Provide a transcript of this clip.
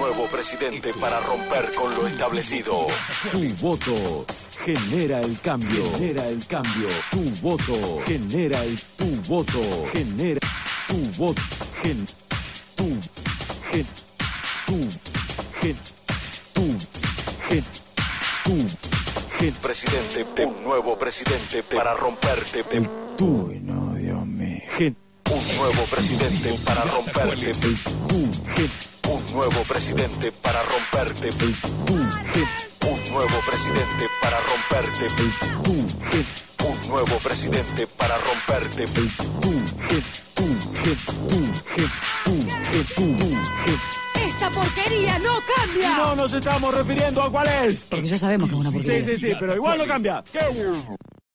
nuevo presidente para romper con lo establecido. Tu voto genera el cambio. Genera el cambio. Tu voto genera el tu voto genera tu voto gen tu gen tu gen tu gen tu gen Presidente, un nuevo presidente para romperte. el tu no Dios mío gen Un nuevo presidente para romperte. el tu gen Un nuevo presidente para romperte. Un nuevo presidente para romperte. Un nuevo presidente para romperte. ¡Esta porquería no cambia! No nos estamos refiriendo a cuál es. Porque ya sabemos que es una porquería. Sí, sí, sí, pero igual no cambia. ¿Qué?